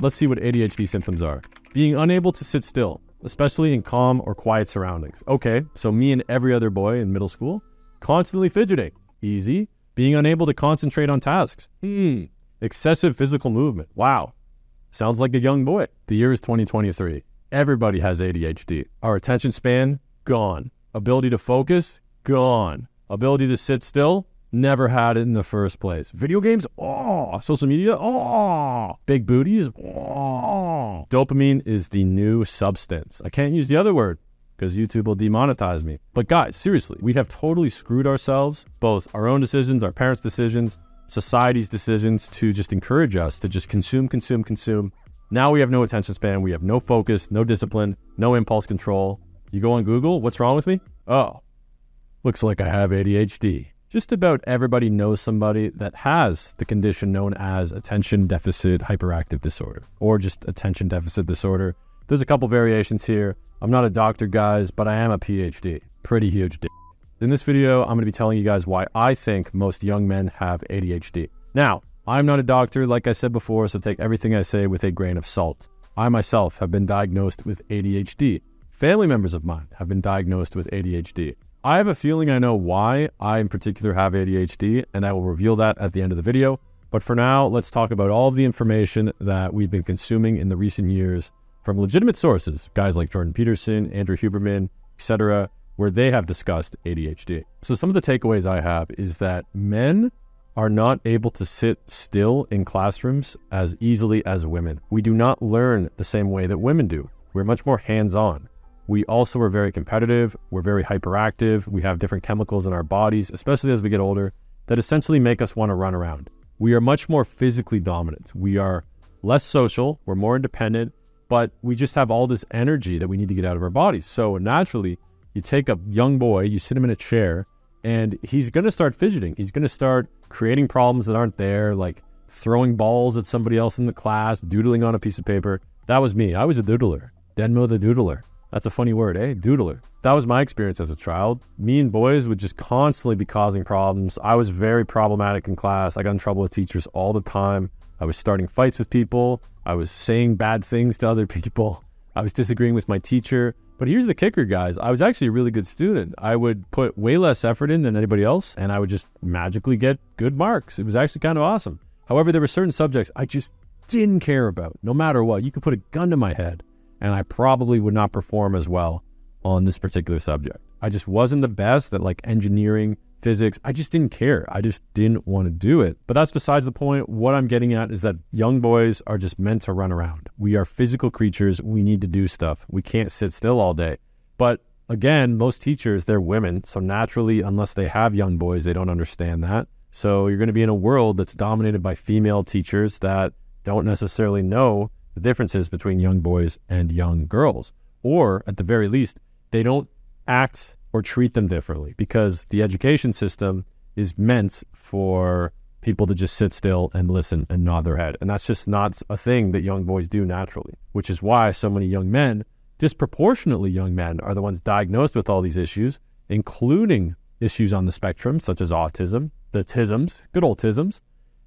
let's see what ADHD symptoms are. Being unable to sit still, especially in calm or quiet surroundings. Okay, so me and every other boy in middle school, constantly fidgeting. Easy. Being unable to concentrate on tasks. Hmm. Excessive physical movement. Wow. Sounds like a young boy. The year is 2023. Everybody has ADHD. Our attention span, gone. Ability to focus, gone. Ability to sit still, never had it in the first place. Video games, oh. Social media, oh. Big booties, oh. Dopamine is the new substance. I can't use the other word because YouTube will demonetize me. But guys, seriously, we have totally screwed ourselves, both our own decisions, our parents' decisions, society's decisions to just encourage us to just consume, consume, consume. Now we have no attention span, we have no focus, no discipline, no impulse control. You go on Google, what's wrong with me? Oh, looks like I have ADHD. Just about everybody knows somebody that has the condition known as attention deficit hyperactive disorder or just attention deficit disorder. There's a couple variations here. I'm not a doctor, guys, but I am a PhD. Pretty huge deal. In this video, I'm going to be telling you guys why I think most young men have ADHD. Now, I'm not a doctor, like I said before, so take everything I say with a grain of salt. I myself have been diagnosed with ADHD. Family members of mine have been diagnosed with ADHD. I have a feeling I know why I in particular have ADHD, and I will reveal that at the end of the video. But for now, let's talk about all of the information that we've been consuming in the recent years from legitimate sources, guys like Jordan Peterson, Andrew Huberman, etc where they have discussed ADHD. So some of the takeaways I have is that men are not able to sit still in classrooms as easily as women. We do not learn the same way that women do. We're much more hands-on. We also are very competitive, we're very hyperactive, we have different chemicals in our bodies, especially as we get older, that essentially make us want to run around. We are much more physically dominant. We are less social, we're more independent, but we just have all this energy that we need to get out of our bodies. So naturally, you take a young boy, you sit him in a chair, and he's going to start fidgeting. He's going to start creating problems that aren't there, like throwing balls at somebody else in the class, doodling on a piece of paper. That was me. I was a doodler. Denmo the doodler. That's a funny word, eh? Doodler. That was my experience as a child. Me and boys would just constantly be causing problems. I was very problematic in class. I got in trouble with teachers all the time. I was starting fights with people. I was saying bad things to other people. I was disagreeing with my teacher. But here's the kicker, guys. I was actually a really good student. I would put way less effort in than anybody else, and I would just magically get good marks. It was actually kind of awesome. However, there were certain subjects I just didn't care about, no matter what. You could put a gun to my head, and I probably would not perform as well on this particular subject. I just wasn't the best at like engineering, physics. I just didn't care. I just didn't want to do it. But that's besides the point. What I'm getting at is that young boys are just meant to run around. We are physical creatures. We need to do stuff. We can't sit still all day. But again, most teachers, they're women. So naturally, unless they have young boys, they don't understand that. So you're going to be in a world that's dominated by female teachers that don't necessarily know the differences between young boys and young girls. Or at the very least, they don't act or treat them differently because the education system is meant for people to just sit still and listen and nod their head. And that's just not a thing that young boys do naturally, which is why so many young men, disproportionately young men, are the ones diagnosed with all these issues, including issues on the spectrum, such as autism, the TISMs, good old TISMs,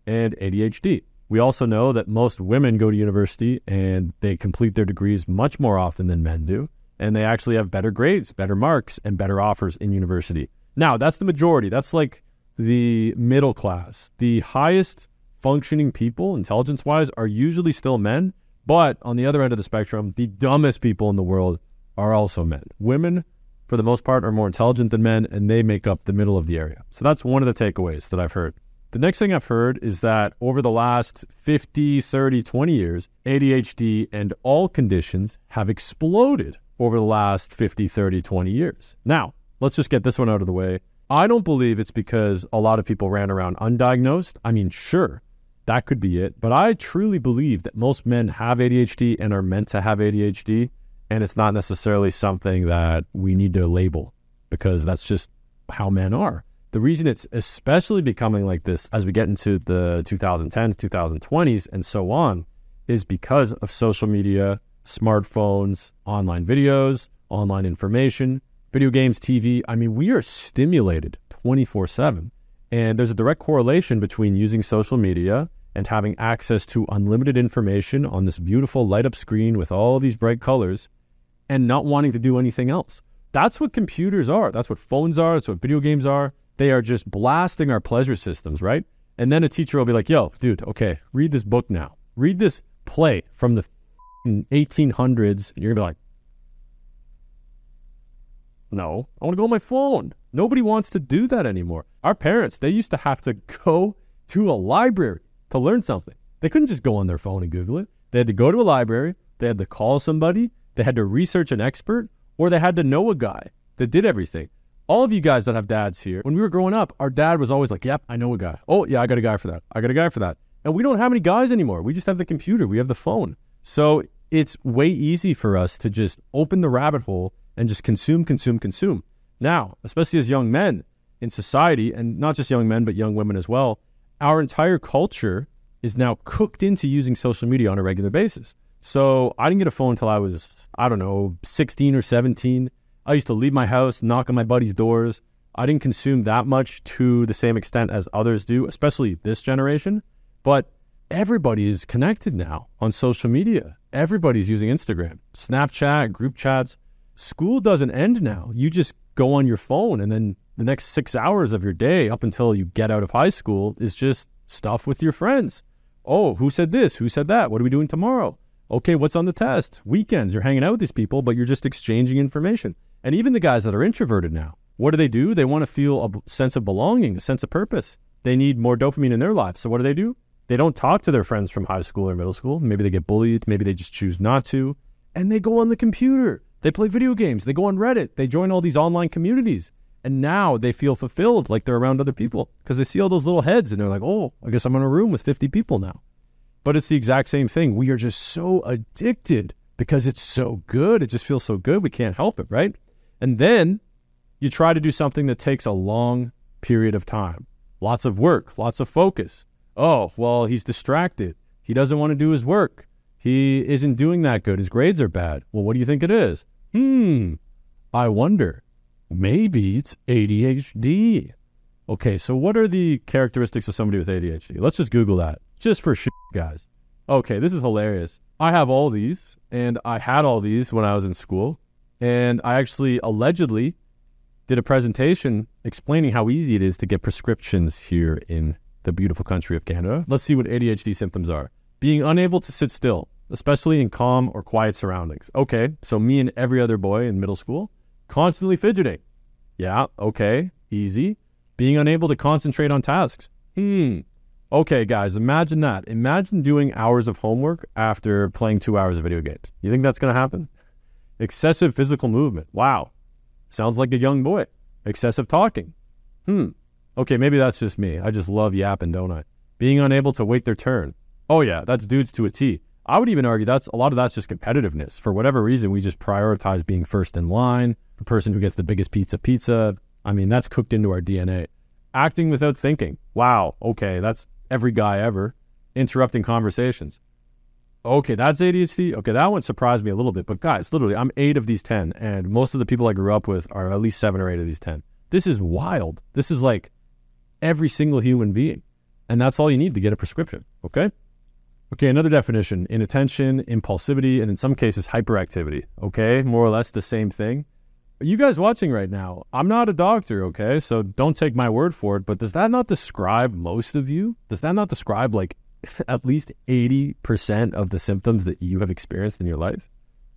and ADHD. We also know that most women go to university and they complete their degrees much more often than men do and they actually have better grades, better marks, and better offers in university. Now, that's the majority. That's like the middle class. The highest functioning people, intelligence wise, are usually still men. But on the other end of the spectrum, the dumbest people in the world are also men. Women, for the most part, are more intelligent than men, and they make up the middle of the area. So that's one of the takeaways that I've heard. The next thing I've heard is that over the last 50, 30, 20 years, ADHD and all conditions have exploded over the last 50, 30, 20 years. Now, let's just get this one out of the way. I don't believe it's because a lot of people ran around undiagnosed. I mean, sure, that could be it. But I truly believe that most men have ADHD and are meant to have ADHD. And it's not necessarily something that we need to label because that's just how men are. The reason it's especially becoming like this as we get into the 2010s, 2020s, and so on is because of social media, smartphones, online videos, online information, video games, TV. I mean, we are stimulated 24 7. And there's a direct correlation between using social media and having access to unlimited information on this beautiful light up screen with all these bright colors and not wanting to do anything else. That's what computers are. That's what phones are. That's what video games are. They are just blasting our pleasure systems, right? And then a teacher will be like, yo, dude, okay, read this book now. Read this play from the 1800s. And you're going to be like, no, I want to go on my phone. Nobody wants to do that anymore. Our parents, they used to have to go to a library to learn something. They couldn't just go on their phone and Google it. They had to go to a library, they had to call somebody, they had to research an expert, or they had to know a guy that did everything. All of you guys that have dads here, when we were growing up, our dad was always like, Yep, I know a guy. Oh, yeah, I got a guy for that. I got a guy for that. And we don't have any guys anymore. We just have the computer, we have the phone. So it's way easy for us to just open the rabbit hole and just consume, consume, consume. Now, especially as young men in society, and not just young men, but young women as well, our entire culture is now cooked into using social media on a regular basis. So I didn't get a phone until I was, I don't know, 16 or 17. I used to leave my house, knock on my buddies' doors. I didn't consume that much to the same extent as others do, especially this generation. But everybody is connected now on social media. Everybody's using Instagram, Snapchat, group chats. School doesn't end now. You just go on your phone and then the next six hours of your day up until you get out of high school is just stuff with your friends. Oh, who said this? Who said that? What are we doing tomorrow? Okay, what's on the test? Weekends, you're hanging out with these people, but you're just exchanging information. And even the guys that are introverted now, what do they do? They want to feel a sense of belonging, a sense of purpose. They need more dopamine in their lives. So what do they do? They don't talk to their friends from high school or middle school. Maybe they get bullied. Maybe they just choose not to. And they go on the computer. They play video games. They go on Reddit. They join all these online communities. And now they feel fulfilled like they're around other people because they see all those little heads and they're like, oh, I guess I'm in a room with 50 people now. But it's the exact same thing. We are just so addicted because it's so good. It just feels so good. We can't help it, right? And then you try to do something that takes a long period of time, lots of work, lots of focus. Oh, well, he's distracted. He doesn't want to do his work. He isn't doing that good. His grades are bad. Well, what do you think it is? Hmm, I wonder. Maybe it's ADHD. Okay, so what are the characteristics of somebody with ADHD? Let's just Google that, just for shit, guys. Okay, this is hilarious. I have all these, and I had all these when I was in school, and I actually allegedly did a presentation explaining how easy it is to get prescriptions here in the beautiful country of Canada. Let's see what ADHD symptoms are. Being unable to sit still, especially in calm or quiet surroundings. Okay, so me and every other boy in middle school Constantly fidgeting. Yeah, okay, easy. Being unable to concentrate on tasks. Hmm. Okay, guys, imagine that. Imagine doing hours of homework after playing two hours of video games. You think that's going to happen? Excessive physical movement. Wow. Sounds like a young boy. Excessive talking. Hmm. Okay, maybe that's just me. I just love yapping, don't I? Being unable to wait their turn. Oh, yeah, that's dudes to a T. I would even argue that's a lot of that's just competitiveness. For whatever reason, we just prioritize being first in line the person who gets the biggest pizza pizza. I mean, that's cooked into our DNA. Acting without thinking. Wow. Okay, that's every guy ever. Interrupting conversations. Okay, that's ADHD. Okay, that one surprised me a little bit. But guys, literally, I'm eight of these 10, and most of the people I grew up with are at least seven or eight of these 10. This is wild. This is like every single human being. And that's all you need to get a prescription. Okay? Okay, another definition inattention, impulsivity, and in some cases, hyperactivity. Okay, more or less the same thing Are you guys watching right now, I'm not a doctor, okay? So don't take my word for it, but does that not describe most of you? Does that not describe like at least 80% of the symptoms that you have experienced in your life?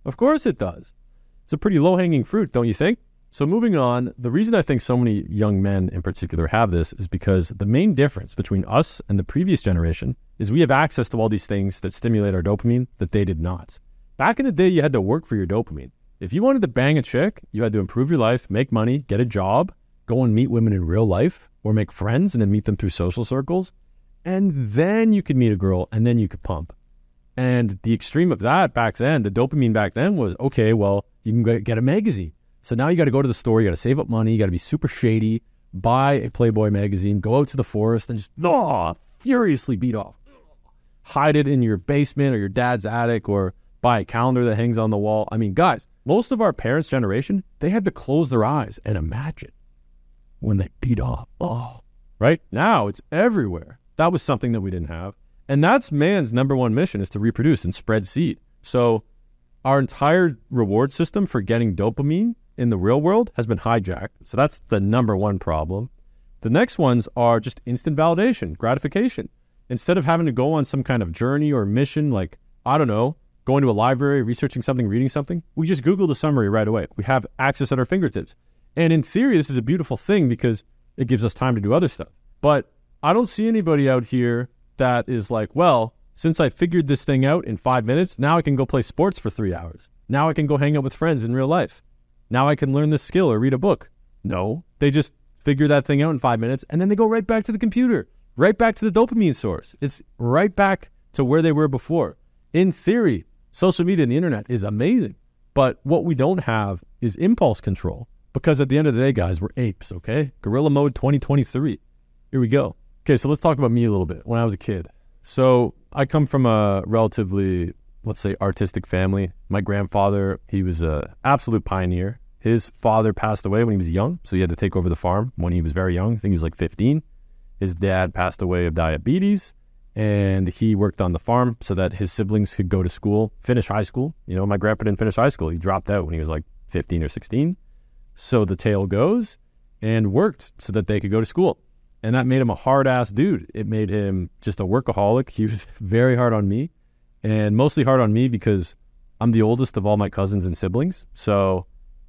Of course it does. It's a pretty low hanging fruit, don't you think? So, moving on, the reason I think so many young men in particular have this is because the main difference between us and the previous generation is we have access to all these things that stimulate our dopamine that they did not. Back in the day, you had to work for your dopamine. If you wanted to bang a chick, you had to improve your life, make money, get a job, go and meet women in real life, or make friends and then meet them through social circles. And then you could meet a girl and then you could pump. And the extreme of that back then, the dopamine back then was okay, well, you can get a magazine. So now you got to go to the store, you got to save up money, you got to be super shady, buy a Playboy magazine, go out to the forest and just oh, furiously beat off. Hide it in your basement or your dad's attic or buy a calendar that hangs on the wall. I mean, guys, most of our parents' generation, they had to close their eyes and imagine when they beat off. Oh, right? Now it's everywhere. That was something that we didn't have. And that's man's number one mission is to reproduce and spread seed. So our entire reward system for getting dopamine in the real world has been hijacked. So that's the number one problem. The next ones are just instant validation, gratification. Instead of having to go on some kind of journey or mission, like, I don't know, going to a library, researching something, reading something, we just Google the summary right away. We have access at our fingertips. And in theory, this is a beautiful thing because it gives us time to do other stuff. But I don't see anybody out here that is like, well, since I figured this thing out in five minutes, now I can go play sports for three hours. Now I can go hang out with friends in real life. Now I can learn this skill or read a book. No, they just figure that thing out in five minutes and then they go right back to the computer, right back to the dopamine source. It's right back to where they were before. In theory, social media and the internet is amazing. But what we don't have is impulse control because at the end of the day, guys, we're apes, okay? Gorilla mode 2023. Here we go. Okay, so let's talk about me a little bit when I was a kid. So I come from a relatively, let's say, artistic family. My grandfather, he was a absolute pioneer. His father passed away when he was young, so he had to take over the farm when he was very young. I think he was like 15. His dad passed away of diabetes, and he worked on the farm so that his siblings could go to school, finish high school. You know, my grandpa didn't finish high school. He dropped out when he was like 15 or 16. So the tale goes, and worked so that they could go to school and that made him a hard ass dude. It made him just a workaholic. He was very hard on me, and mostly hard on me because I'm the oldest of all my cousins and siblings. So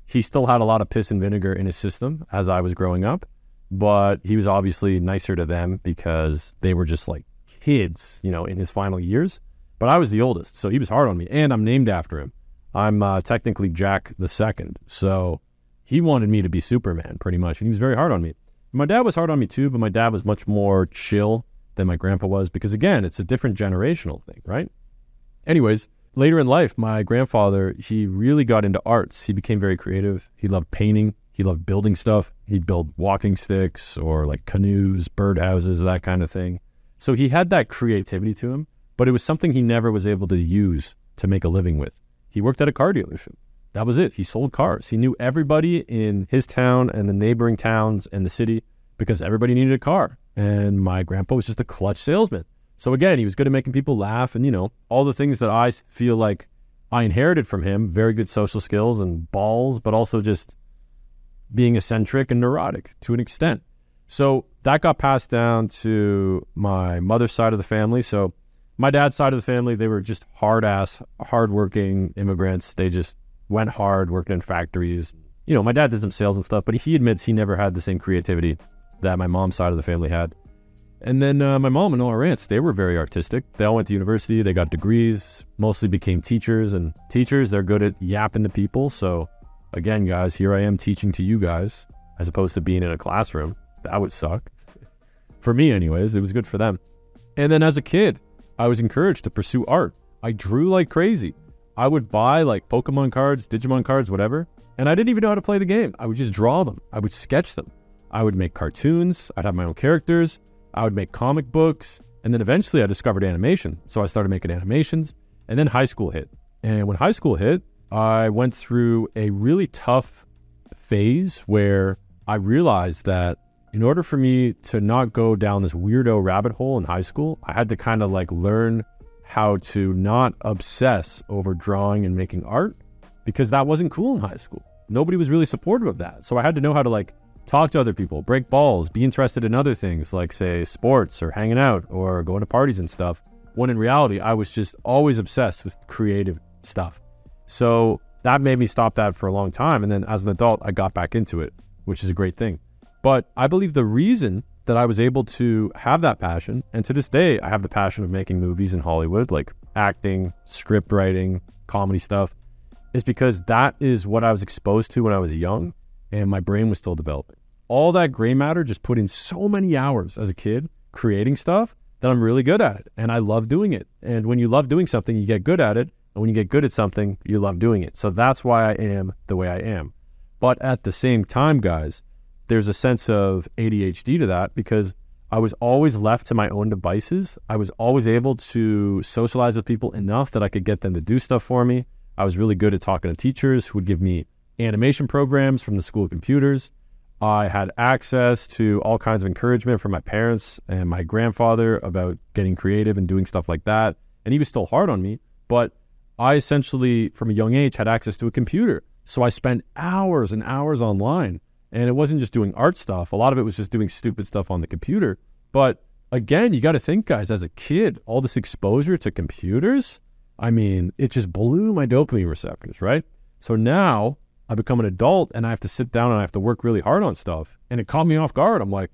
he still had a lot of piss and vinegar in his system as I was growing up, but he was obviously nicer to them because they were just like kids, you know, in his final years. But I was the oldest, so he was hard on me, and I'm named after him. I'm uh, technically Jack the Second, so he wanted me to be Superman pretty much, and he was very hard on me. My dad was hard on me too, but my dad was much more chill than my grandpa was because, again, it's a different generational thing, right? Anyways, later in life, my grandfather, he really got into arts. He became very creative. He loved painting, he loved building stuff. He'd build walking sticks or like canoes, birdhouses, that kind of thing. So he had that creativity to him, but it was something he never was able to use to make a living with. He worked at a car dealership that was it. He sold cars. He knew everybody in his town and the neighboring towns and the city because everybody needed a car. And my grandpa was just a clutch salesman. So again, he was good at making people laugh and, you know, all the things that I feel like I inherited from him very good social skills and balls, but also just being eccentric and neurotic to an extent. So that got passed down to my mother's side of the family. So my dad's side of the family, they were just hard ass, hardworking immigrants. They just went hard, worked in factories. You know, my dad did some sales and stuff, but he admits he never had the same creativity that my mom's side of the family had. And then uh, my mom and all her aunts, they were very artistic. They all went to university, they got degrees, mostly became teachers. And teachers, they're good at yapping to people. So, again, guys, here I am teaching to you guys as opposed to being in a classroom. That would suck. For me, anyways, it was good for them. And then as a kid, I was encouraged to pursue art. I drew like crazy. I would buy like Pokemon cards, Digimon cards, whatever, and I didn't even know how to play the game. I would just draw them, I would sketch them. I would make cartoons, I'd have my own characters, I would make comic books, and then eventually I discovered animation. So I started making animations, and then high school hit. And when high school hit, I went through a really tough phase where I realized that in order for me to not go down this weirdo rabbit hole in high school, I had to kind of like learn how to not obsess over drawing and making art because that wasn't cool in high school. Nobody was really supportive of that. So I had to know how to like talk to other people, break balls, be interested in other things like say sports or hanging out or going to parties and stuff. When in reality, I was just always obsessed with creative stuff. So that made me stop that for a long time. And then as an adult, I got back into it, which is a great thing. But I believe the reason that I was able to have that passion. And to this day, I have the passion of making movies in Hollywood, like acting, script writing, comedy stuff, is because that is what I was exposed to when I was young and my brain was still developing. All that gray matter just put in so many hours as a kid creating stuff that I'm really good at it. And I love doing it. And when you love doing something, you get good at it. And when you get good at something, you love doing it. So that's why I am the way I am. But at the same time, guys, there's a sense of ADHD to that because I was always left to my own devices. I was always able to socialize with people enough that I could get them to do stuff for me. I was really good at talking to teachers who would give me animation programs from the school of computers. I had access to all kinds of encouragement from my parents and my grandfather about getting creative and doing stuff like that. And he was still hard on me, but I essentially, from a young age, had access to a computer. So I spent hours and hours online. And it wasn't just doing art stuff, a lot of it was just doing stupid stuff on the computer. But again, you got to think, guys, as a kid, all this exposure to computers, I mean, it just blew my dopamine receptors, right? So now I become an adult and I have to sit down and I have to work really hard on stuff. And it caught me off guard. I'm like,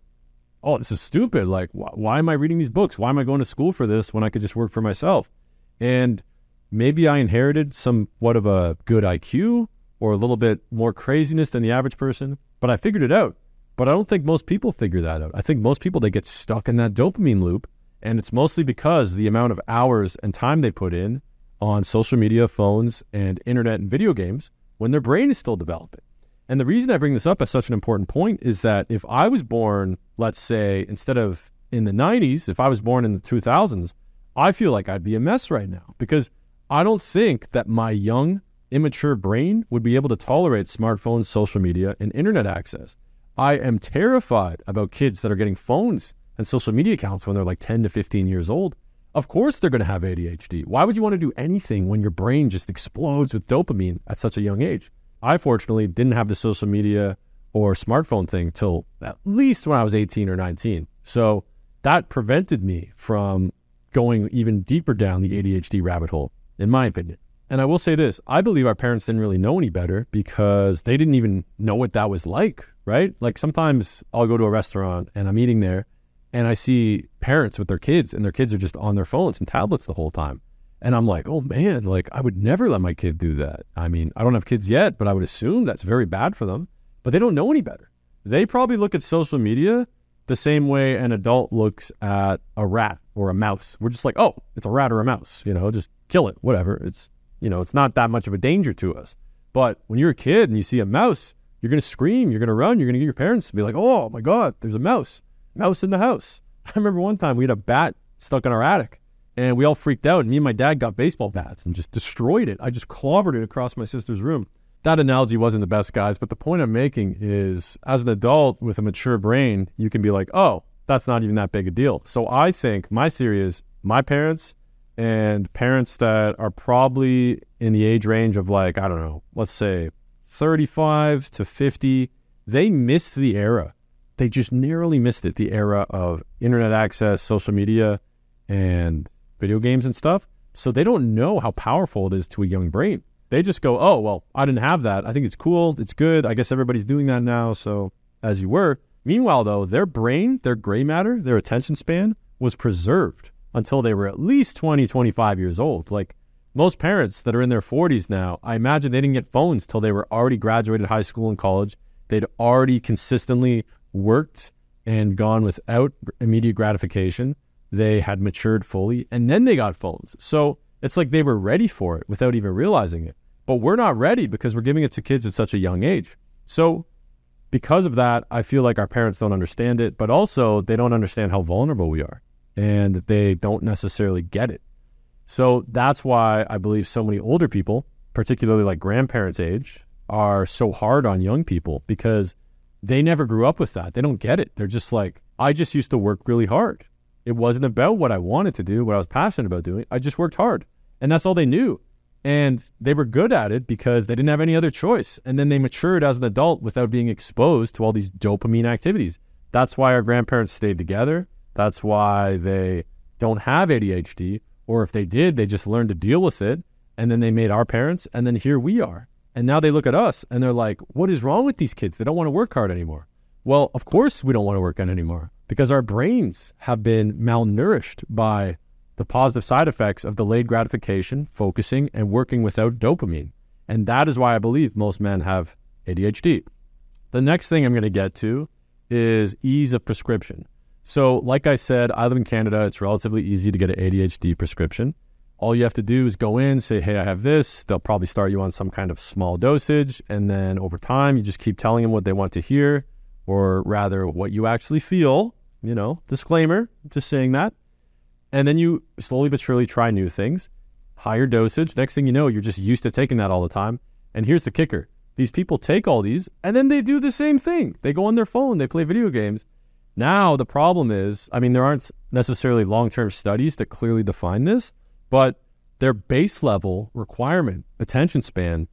oh, this is stupid. Like, wh- why am I reading these books? Why am I going to school for this when I could just work for myself? And maybe I inherited somewhat of a good IQ or a little bit more craziness than the average person, but I figured it out. But I don't think most people figure that out. I think most people, they get stuck in that dopamine loop. And it's mostly because the amount of hours and time they put in on social media, phones, and internet and video games when their brain is still developing. And the reason I bring this up as such an important point is that if I was born, let's say, instead of in the 90s, if I was born in the 2000s, I feel like I'd be a mess right now because I don't think that my young, immature brain would be able to tolerate smartphones, social media, and internet access. I am terrified about kids that are getting phones and social media accounts when they're like 10 to 15 years old. Of course, they're going to have ADHD. Why would you want to do anything when your brain just explodes with dopamine at such a young age? I fortunately didn't have the social media or smartphone thing till at least when I was 18 or 19. So that prevented me from going even deeper down the ADHD rabbit hole, in my opinion. And I will say this I believe our parents didn't really know any better because they didn't even know what that was like, right? Like sometimes I'll go to a restaurant and I'm eating there and I see parents with their kids, and their kids are just on their phones and tablets the whole time. And I'm like, oh man, like I would never let my kid do that. I mean, I don't have kids yet, but I would assume that's very bad for them. But they don't know any better. They probably look at social media the same way an adult looks at a rat or a mouse. We're just like, oh, it's a rat or a mouse, you know, just kill it, whatever. It's, you know, it's not that much of a danger to us. But when you're a kid and you see a mouse, you're going to scream, you're going to run, you're going to get your parents to be like, oh my God, there's a mouse mouse in the house. I remember one time we had a bat stuck in our attic and we all freaked out. And me and my dad got baseball bats and just destroyed it. I just clobbered it across my sister's room. That analogy wasn't the best, guys, but the point I'm making is as an adult with a mature brain, you can be like, oh, that's not even that big a deal. So I think my theory is my parents and parents that are probably in the age range of like, I don't know, let's say 35 to 50, they missed the era they just narrowly missed it the era of internet access, social media, and video games and stuff. So they don't know how powerful it is to a young brain. They just go, oh, well, I didn't have that. I think it's cool. It's good. I guess everybody's doing that now. So as you were. Meanwhile, though, their brain, their gray matter, their attention span was preserved until they were at least 20, 25 years old. Like most parents that are in their 40s now, I imagine they didn't get phones till they were already graduated high school and college. They'd already consistently worked and gone without immediate gratification. They had matured fully and then they got phones. So it's like they were ready for it without even realizing it. But we're not ready because we're giving it to kids at such a young age. So because of that, I feel like our parents don't understand it, but also they don't understand how vulnerable we are and they don't necessarily get it. So that's why I believe so many older people, particularly like grandparents' age, are so hard on young people because they never grew up with that. They don't get it. They're just like, I just used to work really hard. It wasn't about what I wanted to do, what I was passionate about doing. I just worked hard. And that's all they knew. And they were good at it because they didn't have any other choice. And then they matured as an adult without being exposed to all these dopamine activities. That's why our grandparents stayed together. That's why they don't have ADHD. Or if they did, they just learned to deal with it. And then they made our parents. And then here we are. And now they look at us and they're like, what is wrong with these kids? They don't want to work hard anymore. Well, of course we don't want to work hard anymore because our brains have been malnourished by the positive side effects of delayed gratification, focusing, and working without dopamine. And that is why I believe most men have ADHD. The next thing I'm going to get to is ease of prescription. So, like I said, I live in Canada. It's relatively easy to get an ADHD prescription. All you have to do is go in, say, hey, I have this. They'll probably start you on some kind of small dosage. And then over time, you just keep telling them what they want to hear, or rather, what you actually feel. You know, disclaimer, just saying that. And then you slowly but surely try new things, higher dosage. Next thing you know, you're just used to taking that all the time. And here's the kicker these people take all these and then they do the same thing. They go on their phone, they play video games. Now, the problem is, I mean, there aren't necessarily long term studies that clearly define this, but their base level requirement, attention span,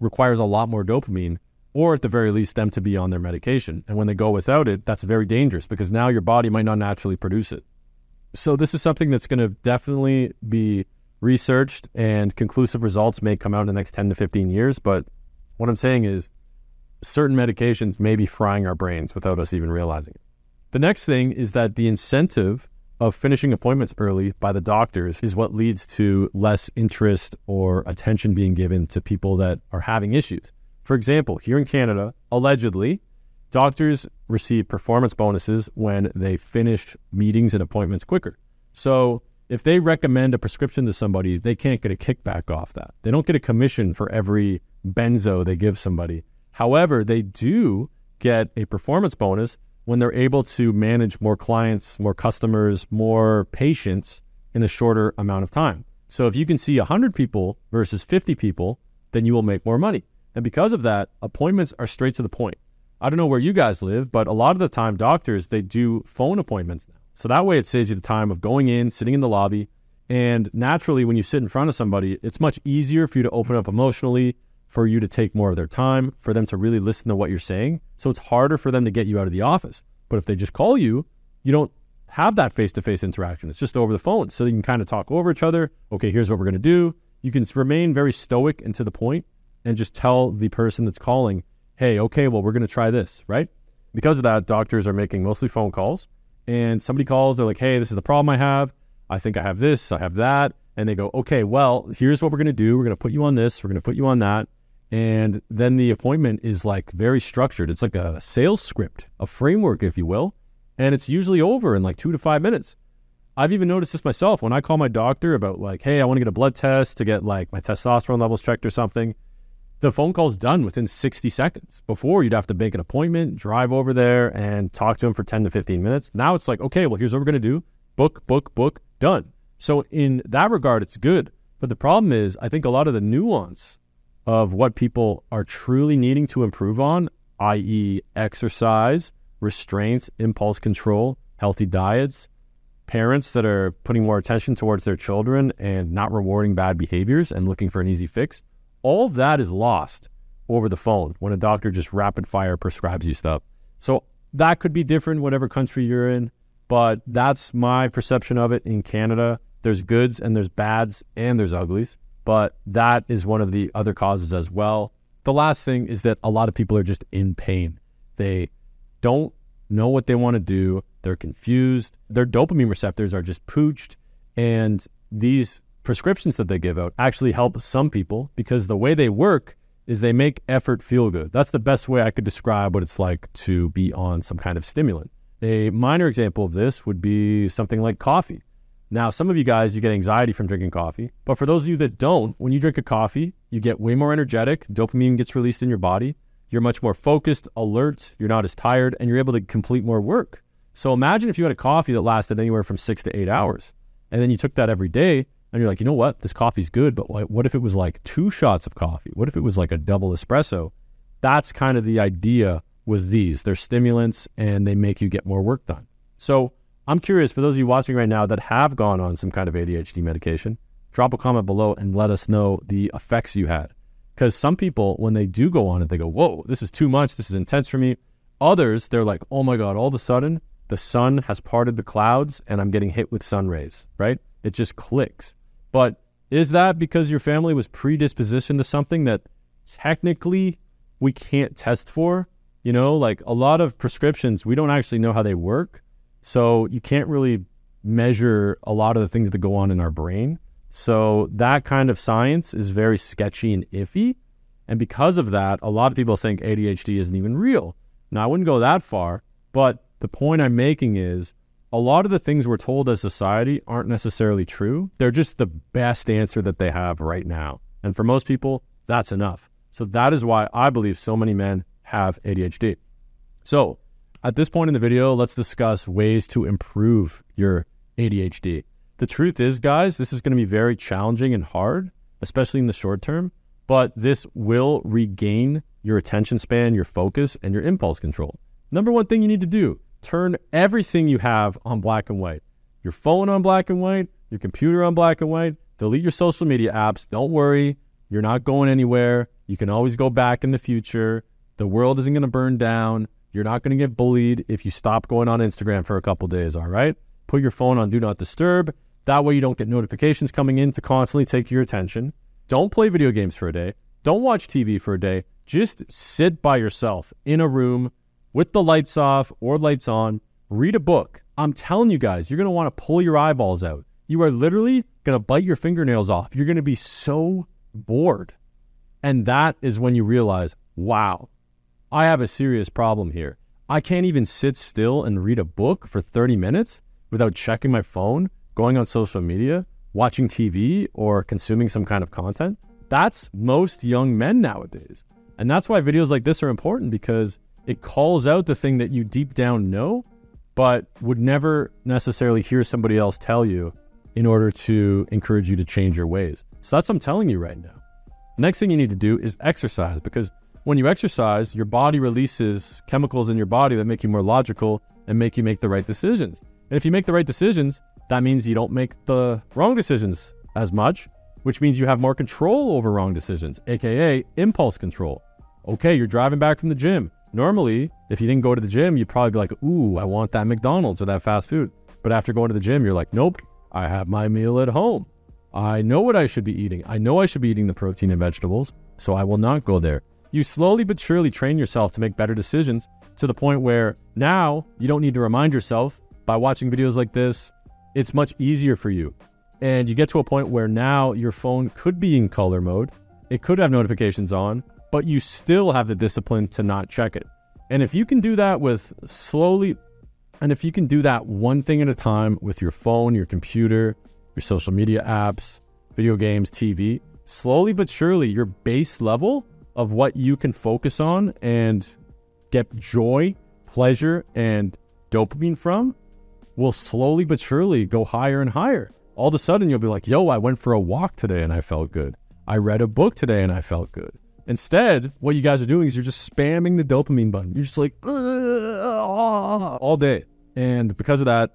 requires a lot more dopamine, or at the very least, them to be on their medication. And when they go without it, that's very dangerous because now your body might not naturally produce it. So, this is something that's going to definitely be researched, and conclusive results may come out in the next 10 to 15 years. But what I'm saying is, certain medications may be frying our brains without us even realizing it. The next thing is that the incentive of finishing appointments early by the doctors is what leads to less interest or attention being given to people that are having issues. For example, here in Canada, allegedly, doctors receive performance bonuses when they finish meetings and appointments quicker. So if they recommend a prescription to somebody, they can't get a kickback off that. They don't get a commission for every benzo they give somebody. However, they do get a performance bonus when they're able to manage more clients, more customers, more patients in a shorter amount of time. So if you can see 100 people versus 50 people, then you will make more money. And because of that, appointments are straight to the point. I don't know where you guys live, but a lot of the time doctors they do phone appointments now. So that way it saves you the time of going in, sitting in the lobby, and naturally when you sit in front of somebody, it's much easier for you to open up emotionally, for you to take more of their time, for them to really listen to what you're saying. So it's harder for them to get you out of the office. But if they just call you, you don't have that face to face interaction. It's just over the phone. So you can kind of talk over each other. Okay, here's what we're going to do. You can remain very stoic and to the point and just tell the person that's calling, hey, okay, well, we're going to try this, right? Because of that, doctors are making mostly phone calls. And somebody calls, they're like, hey, this is the problem I have. I think I have this, I have that. And they go, okay, well, here's what we're going to do. We're going to put you on this, we're going to put you on that. And then the appointment is like very structured. It's like a sales script, a framework, if you will. And it's usually over in like two to five minutes. I've even noticed this myself when I call my doctor about like, hey, I want to get a blood test to get like my testosterone levels checked or something. The phone call's done within 60 seconds. Before you'd have to make an appointment, drive over there and talk to him for 10 to 15 minutes. Now it's like, okay, well, here's what we're going to do. Book, book, book, done. So in that regard, it's good. But the problem is, I think a lot of the nuance of what people are truly needing to improve on, i.e., exercise, restraints, impulse control, healthy diets, parents that are putting more attention towards their children and not rewarding bad behaviors and looking for an easy fix, all of that is lost over the phone when a doctor just rapid fire prescribes you stuff. So that could be different whatever country you're in, but that's my perception of it in Canada. There's goods and there's bads and there's uglies but that is one of the other causes as well. The last thing is that a lot of people are just in pain. They don't know what they want to do. They're confused. Their dopamine receptors are just pooched. And these prescriptions that they give out actually help some people because the way they work is they make effort feel good. That's the best way I could describe what it's like to be on some kind of stimulant. A minor example of this would be something like coffee. Now, some of you guys, you get anxiety from drinking coffee. But for those of you that don't, when you drink a coffee, you get way more energetic. Dopamine gets released in your body. You're much more focused, alert. You're not as tired, and you're able to complete more work. So imagine if you had a coffee that lasted anywhere from six to eight hours. And then you took that every day, and you're like, you know what? This coffee's good, but what if it was like two shots of coffee? What if it was like a double espresso? That's kind of the idea with these. They're stimulants and they make you get more work done. So I'm curious for those of you watching right now that have gone on some kind of ADHD medication, drop a comment below and let us know the effects you had. Because some people, when they do go on it, they go, Whoa, this is too much. This is intense for me. Others, they're like, Oh my God, all of a sudden, the sun has parted the clouds and I'm getting hit with sun rays, right? It just clicks. But is that because your family was predispositioned to something that technically we can't test for? You know, like a lot of prescriptions, we don't actually know how they work. So you can't really measure a lot of the things that go on in our brain. So that kind of science is very sketchy and iffy. And because of that, a lot of people think ADHD isn't even real. Now, I wouldn't go that far, but the point I'm making is a lot of the things we're told as society aren't necessarily true. They're just the best answer that they have right now. And for most people, that's enough. So that is why I believe so many men have ADHD. So at this point in the video, let's discuss ways to improve your ADHD. The truth is, guys, this is going to be very challenging and hard, especially in the short term, but this will regain your attention span, your focus, and your impulse control. Number one thing you need to do turn everything you have on black and white. Your phone on black and white, your computer on black and white, delete your social media apps. Don't worry, you're not going anywhere. You can always go back in the future. The world isn't going to burn down. You're not going to get bullied if you stop going on Instagram for a couple days, all right? Put your phone on do not disturb. That way you don't get notifications coming in to constantly take your attention. Don't play video games for a day. Don't watch TV for a day. Just sit by yourself in a room with the lights off or lights on. Read a book. I'm telling you guys, you're going to want to pull your eyeballs out. You are literally going to bite your fingernails off. You're going to be so bored. And that is when you realize, wow, I have a serious problem here. I can't even sit still and read a book for 30 minutes without checking my phone, going on social media, watching TV, or consuming some kind of content. That's most young men nowadays. And that's why videos like this are important because it calls out the thing that you deep down know, but would never necessarily hear somebody else tell you in order to encourage you to change your ways. So that's what I'm telling you right now. Next thing you need to do is exercise because when you exercise, your body releases chemicals in your body that make you more logical and make you make the right decisions. And if you make the right decisions, that means you don't make the wrong decisions as much, which means you have more control over wrong decisions, aka impulse control. Okay, you're driving back from the gym. Normally, if you didn't go to the gym, you'd probably be like, ooh, I want that McDonald's or that fast food. But after going to the gym, you're like, nope, I have my meal at home. I know what I should be eating. I know I should be eating the protein and vegetables, so I will not go there. You slowly but surely train yourself to make better decisions to the point where now you don't need to remind yourself by watching videos like this. It's much easier for you. And you get to a point where now your phone could be in color mode, it could have notifications on, but you still have the discipline to not check it. And if you can do that with slowly, and if you can do that one thing at a time with your phone, your computer, your social media apps, video games, TV, slowly but surely, your base level of what you can focus on and get joy, pleasure, and dopamine from will slowly but surely go higher and higher. All of a sudden, you'll be like, yo, I went for a walk today and I felt good. I read a book today and I felt good. Instead, what you guys are doing is you're just spamming the dopamine button. You're just like, ah, all day. And because of that,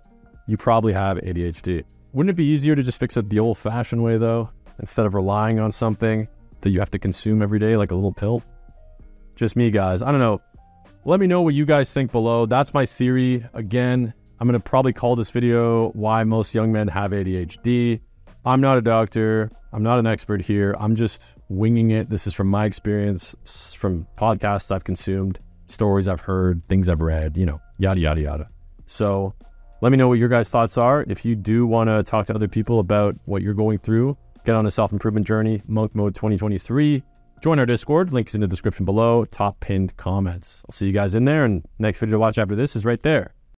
you probably have ADHD. Wouldn't it be easier to just fix it the old fashioned way, though, instead of relying on something that you have to consume every day like a little pill? Just me, guys. I don't know. Let me know what you guys think below. That's my theory. Again, I'm going to probably call this video Why Most Young Men Have ADHD. I'm not a doctor. I'm not an expert here. I'm just winging it. This is from my experience, from podcasts I've consumed, stories I've heard, things I've read, you know, yada, yada, yada. So let me know what your guys' thoughts are. If you do want to talk to other people about what you're going through, get on a self improvement journey, Monk Mode 2023. Join our Discord. Links in the description below. Top pinned comments. I'll see you guys in there. And next video to watch after this is right there.